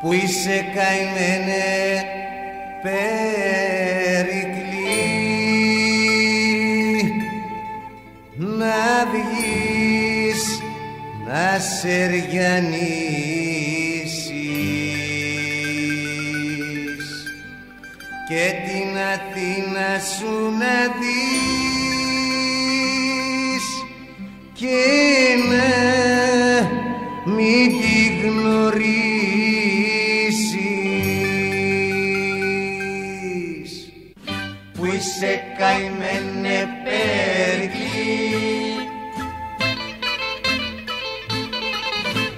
που είσαι καημένε Περικλή να βγεις να σεριανίσεις και την Αθήνα σου να δεις και να μην τη γνωρίσεις που είσαι καημένε Περικλή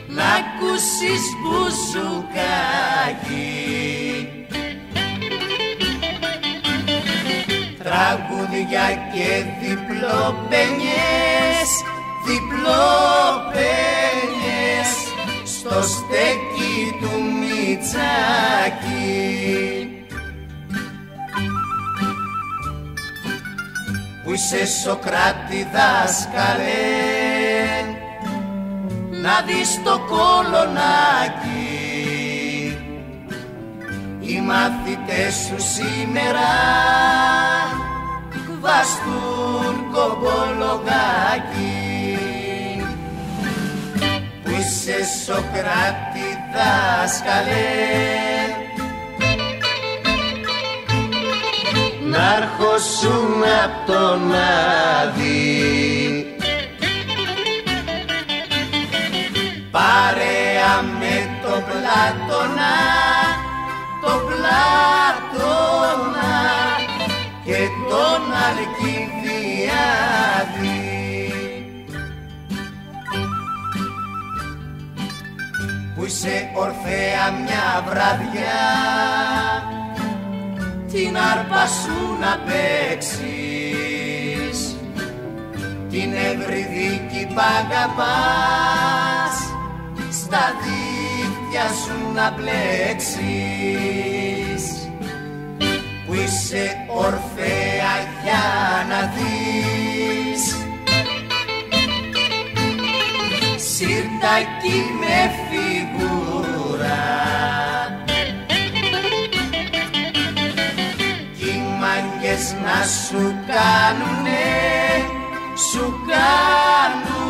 να ακούσεις μπουζουκάκι τραγούδια και διπλοπενιές, διπλοπενιές στο στέκι του Μιτσάκη. Που είσαι Σοκράτη δάσκαλε, να δεις το κολονάκι. Οι μαθητές σου σήμερα βαστούν κομπολογάκι. Που είσαι Σοκράτη δάσκαλε να αρχώσουν απ' τον Άδη. Παρέα με τον Πλάτωνα τον Πλάτωνα και τον Αλκιβιάδη που είσαι ορφέα μια βραδιά την άρπα σου να παίξεις. Την ευρυδίκη παγαπάς στα δίχτυα σου να μπλέξεις που είσαι ορφέα για να δεις. Σιρτάκι με ανάγκες να σου κάνουνε, σου κάνουνε.